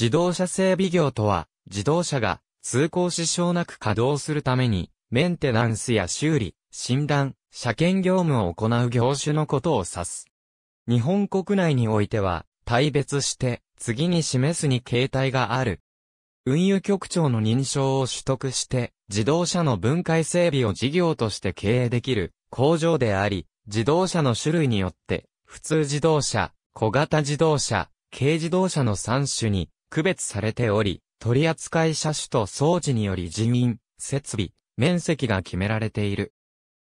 自動車整備業とは、自動車が通行支障なく稼働するために、メンテナンスや修理、診断、車検業務を行う業種のことを指す。日本国内においては、大別して、次に示すに形態がある。運輸局長の認証を取得して、自動車の分解整備を事業として経営できる工場であり、自動車の種類によって、普通自動車、小型自動車、軽自動車の3種に区別されており、取扱車種と装置により人員、設備、面積が決められている。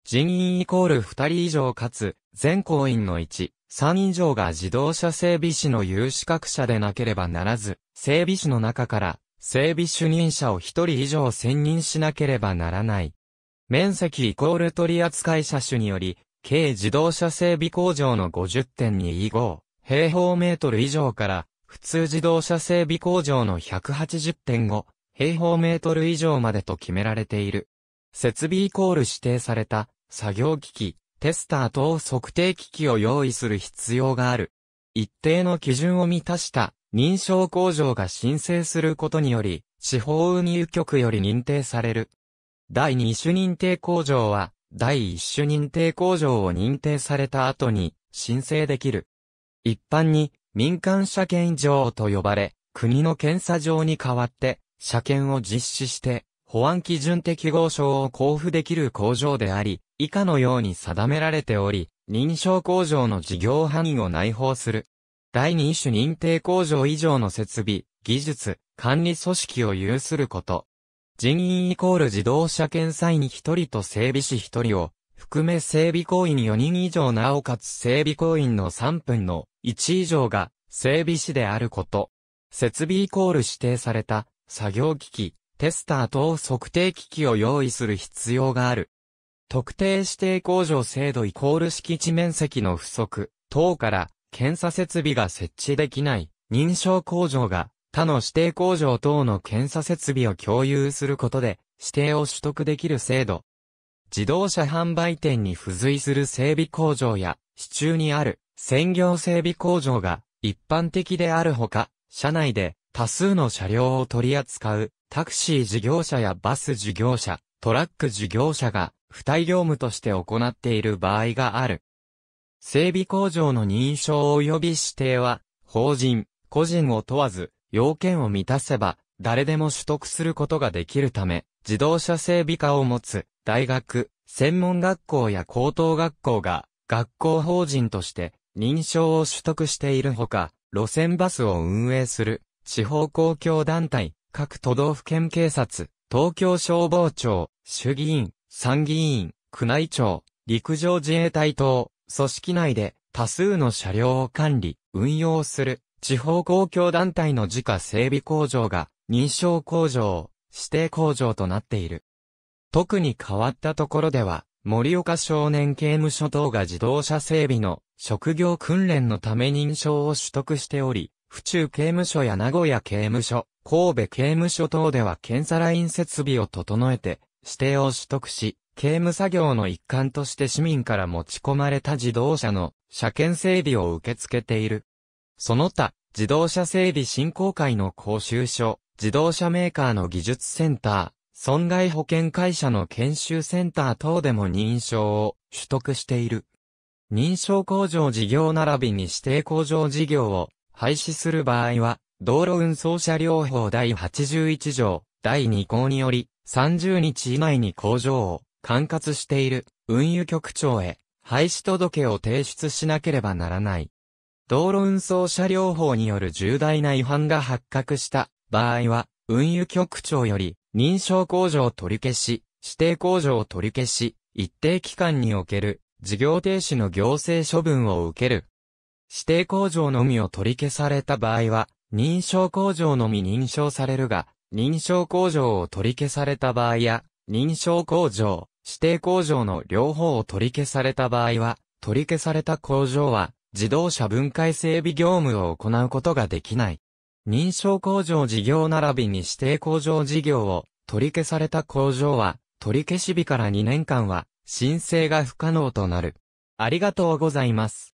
人員イコール2人以上かつ、全行員の1、3以上が自動車整備士の有資格者でなければならず、整備士の中から整備主任者を1人以上選任しなければならない。面積イコール取扱車種により、軽自動車整備工場の50.225平方メートル以上から普通自動車整備工場の180.5平方メートル以上までと決められている。設備イコール指定された作業機器、テスター等測定機器を用意する必要がある。一定の基準を満たした認証工場が申請することにより、地方運輸局より認定される。第二種認定工場は、第一種認定工場を認定された後に申請できる。一般に民間車検場と呼ばれ、国の検査場に代わって車検を実施して保安基準適合証を交付できる工場であり、以下のように定められており、認証工場の事業範囲を内包する。第二種認定工場以上の設備、技術、管理組織を有すること。人員イコール自動車検査員1人と整備士1人を、含め整備行員4人以上なおかつ整備行員の3分の1以上が整備士であること。設備イコール指定された作業機器、テスター等測定機器を用意する必要がある。特定指定工場制度イコール敷地面積の不足等から検査設備が設置できない認証工場が他の指定工場等の検査設備を共有することで指定を取得できる制度。自動車販売店に付随する整備工場や、支中にある専業整備工場が一般的であるほか、車内で多数の車両を取り扱うタクシー事業者やバス事業者、トラック事業者が付帯業務として行っている場合がある。整備工場の認証及び指定は、法人、個人を問わず、要件を満たせば、誰でも取得することができるため、自動車整備科を持つ、大学、専門学校や高等学校が、学校法人として、認証を取得しているほか、路線バスを運営する、地方公共団体、各都道府県警察、東京消防庁、衆議院、参議院、宮内庁、陸上自衛隊等、組織内で多数の車両を管理、運用する、地方公共団体の自家整備工場が、認証工場、指定工場となっている。特に変わったところでは、森岡少年刑務所等が自動車整備の職業訓練のため認証を取得しており、府中刑務所や名古屋刑務所、神戸刑務所等では検査ライン設備を整えて、指定を取得し、刑務作業の一環として市民から持ち込まれた自動車の車検整備を受け付けている。その他、自動車整備振興会の講習所、自動車メーカーの技術センター、損害保険会社の研修センター等でも認証を取得している。認証工場事業並びに指定工場事業を廃止する場合は、道路運送車両法第81条第2項により、30日以内に工場を管轄している運輸局長へ廃止届を提出しなければならない。道路運送車両法による重大な違反が発覚した場合は、運輸局長より認証工場取り消し、指定工場取り消し、一定期間における事業停止の行政処分を受ける。指定工場のみを取り消された場合は、認証工場のみ認証されるが、認証工場を取り消された場合や、認証工場、指定工場の両方を取り消された場合は、取り消された工場は、自動車分解整備業務を行うことができない。認証工場事業並びに指定工場事業を取り消された工場は、取り消し日から2年間は申請が不可能となる。ありがとうございます。